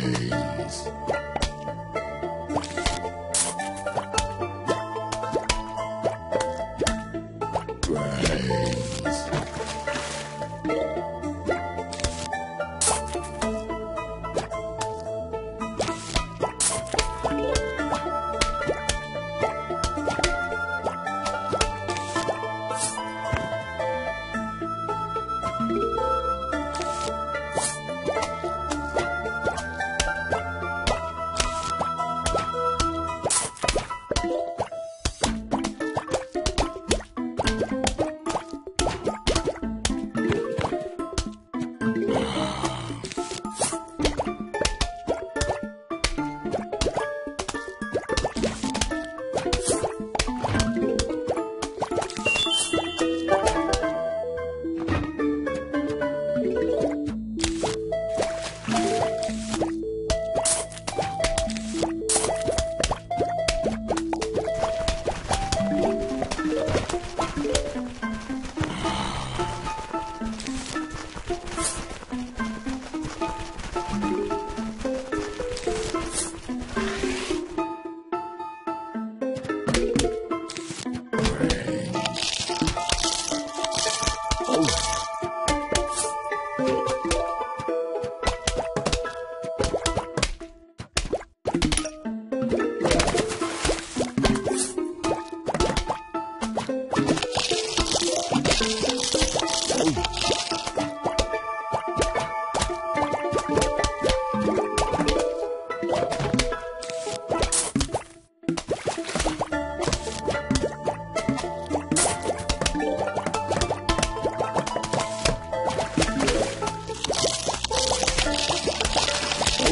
days. Days.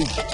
England.